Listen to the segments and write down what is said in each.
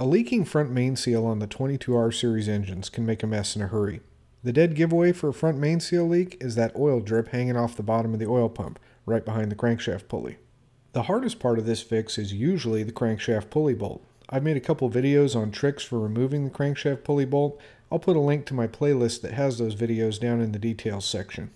A leaking front main seal on the 22R series engines can make a mess in a hurry. The dead giveaway for a front main seal leak is that oil drip hanging off the bottom of the oil pump, right behind the crankshaft pulley. The hardest part of this fix is usually the crankshaft pulley bolt. I've made a couple videos on tricks for removing the crankshaft pulley bolt. I'll put a link to my playlist that has those videos down in the details section.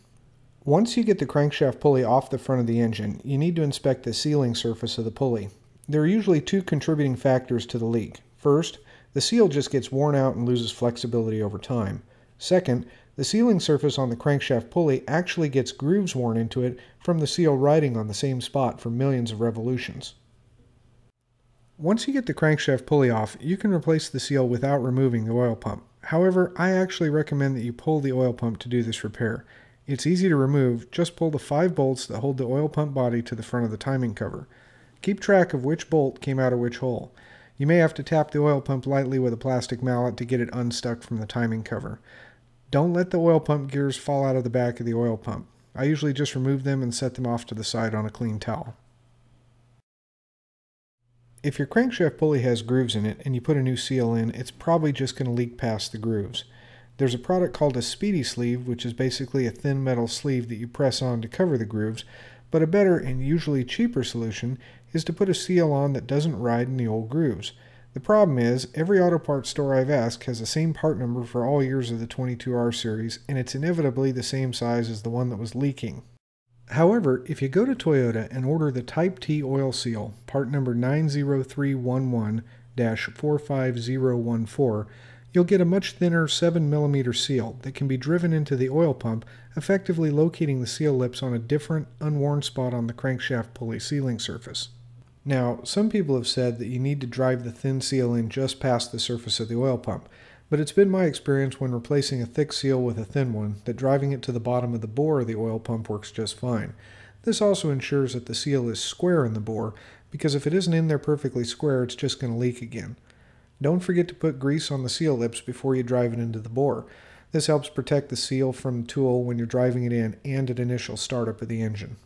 Once you get the crankshaft pulley off the front of the engine, you need to inspect the sealing surface of the pulley. There are usually two contributing factors to the leak. First, the seal just gets worn out and loses flexibility over time. Second, the sealing surface on the crankshaft pulley actually gets grooves worn into it from the seal riding on the same spot for millions of revolutions. Once you get the crankshaft pulley off, you can replace the seal without removing the oil pump. However, I actually recommend that you pull the oil pump to do this repair. It's easy to remove, just pull the five bolts that hold the oil pump body to the front of the timing cover. Keep track of which bolt came out of which hole. You may have to tap the oil pump lightly with a plastic mallet to get it unstuck from the timing cover. Don't let the oil pump gears fall out of the back of the oil pump. I usually just remove them and set them off to the side on a clean towel. If your crankshaft pulley has grooves in it and you put a new seal in, it's probably just going to leak past the grooves. There's a product called a Speedi Sleeve, which is basically a thin metal sleeve that you press on to cover the grooves, but a better and usually cheaper solution is to put a seal on that doesn't ride in the old grooves. The problem is, every auto parts store I've asked has the same part number for all years of the 22R series, and it's inevitably the same size as the one that was leaking. However, if you go to Toyota and order the Type T oil seal, part number 90311 45014, you'll get a much thinner 7mm seal that can be driven into the oil pump, effectively locating the seal lips on a different, unworn spot on the crankshaft pulley sealing surface. Now, some people have said that you need to drive the thin seal in just past the surface of the oil pump, but it's been my experience when replacing a thick seal with a thin one that driving it to the bottom of the bore of the oil pump works just fine. This also ensures that the seal is square in the bore, because if it isn't in there perfectly square, it's just going to leak again. Don't forget to put grease on the seal lips before you drive it into the bore. This helps protect the seal from the tool when you're driving it in and at initial startup of the engine.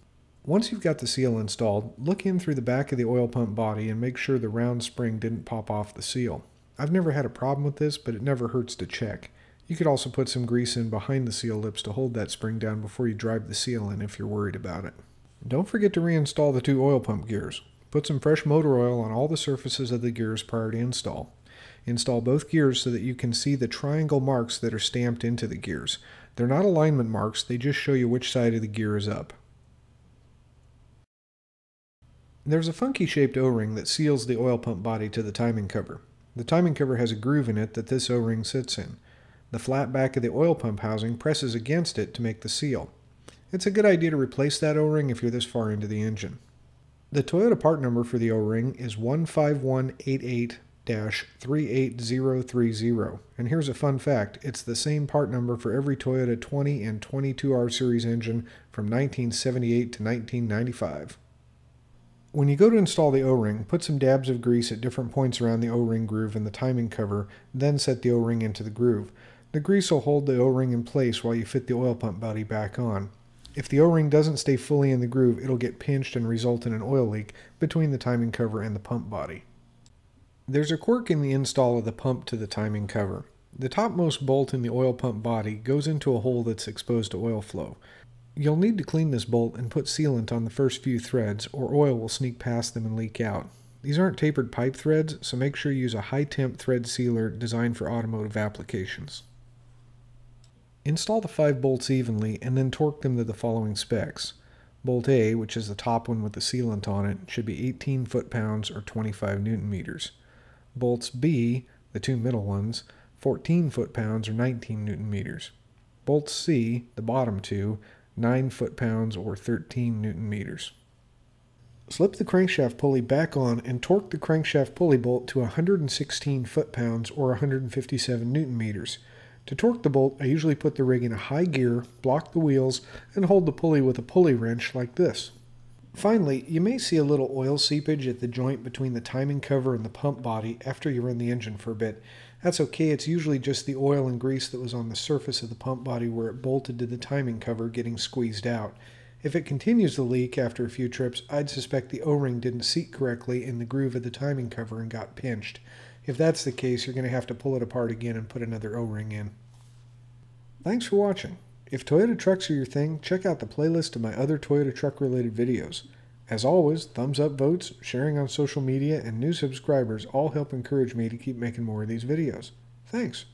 Once you've got the seal installed, look in through the back of the oil pump body and make sure the round spring didn't pop off the seal. I've never had a problem with this, but it never hurts to check. You could also put some grease in behind the seal lips to hold that spring down before you drive the seal in if you're worried about it. Don't forget to reinstall the two oil pump gears. Put some fresh motor oil on all the surfaces of the gears prior to install. Install both gears so that you can see the triangle marks that are stamped into the gears. They're not alignment marks, they just show you which side of the gear is up. There's a funky shaped O-ring that seals the oil pump body to the timing cover. The timing cover has a groove in it that this O-ring sits in. The flat back of the oil pump housing presses against it to make the seal. It's a good idea to replace that O-ring if you're this far into the engine. The Toyota part number for the O-ring is 15188-38030. And here's a fun fact, it's the same part number for every Toyota 20 and 22R series engine from 1978 to 1995. When you go to install the O-ring, put some dabs of grease at different points around the O-ring groove and the timing cover, then set the O-ring into the groove. The grease will hold the O-ring in place while you fit the oil pump body back on. If the O-ring doesn't stay fully in the groove, it'll get pinched and result in an oil leak between the timing cover and the pump body. There's a quirk in the install of the pump to the timing cover. The topmost bolt in the oil pump body goes into a hole that's exposed to oil flow. You'll need to clean this bolt and put sealant on the first few threads or oil will sneak past them and leak out. These aren't tapered pipe threads, so make sure you use a high temp thread sealer designed for automotive applications. Install the five bolts evenly and then torque them to the following specs. Bolt A, which is the top one with the sealant on it, should be 18 foot-pounds or 25 newton meters. Bolts B, the two middle ones, 14 foot-pounds or 19 newton meters. Bolts C, the bottom two, 9 foot-pounds or 13 newton meters. Slip the crankshaft pulley back on and torque the crankshaft pulley bolt to 116 foot-pounds or 157 newton meters. To torque the bolt, I usually put the rig in a high gear, block the wheels, and hold the pulley with a pulley wrench like this. Finally, you may see a little oil seepage at the joint between the timing cover and the pump body after you run the engine for a bit. That's okay, it's usually just the oil and grease that was on the surface of the pump body where it bolted to the timing cover getting squeezed out. If it continues to leak after a few trips, I'd suspect the O-ring didn't seat correctly in the groove of the timing cover and got pinched. If that's the case, you're going to have to pull it apart again and put another O-ring in. Thanks for watching. If Toyota trucks are your thing, check out the playlist of my other Toyota truck related videos. As always, thumbs up votes, sharing on social media, and new subscribers all help encourage me to keep making more of these videos. Thanks.